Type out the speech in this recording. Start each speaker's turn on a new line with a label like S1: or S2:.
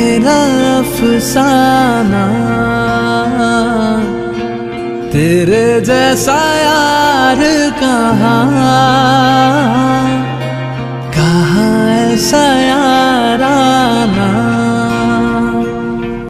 S1: मेरा अफसाना। तेरे जैसा यार कहा? कहा ऐसा